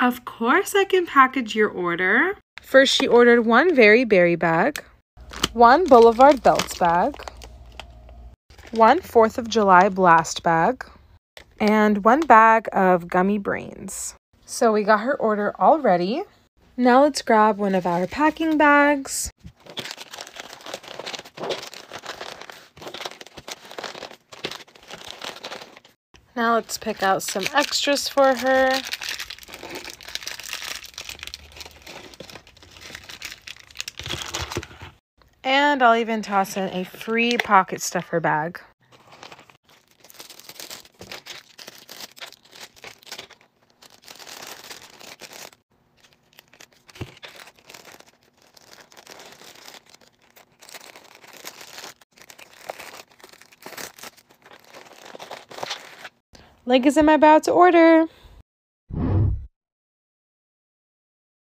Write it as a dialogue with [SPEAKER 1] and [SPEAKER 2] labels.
[SPEAKER 1] Of course, I can package your order. First, she ordered one Very Berry bag, one Boulevard Belts bag, one Fourth of July Blast bag, and one bag of gummy brains. So we got her order all ready. Now let's grab one of our packing bags. Now let's pick out some extras for her. And I'll even toss in a free pocket stuffer bag. Link is in my about to order.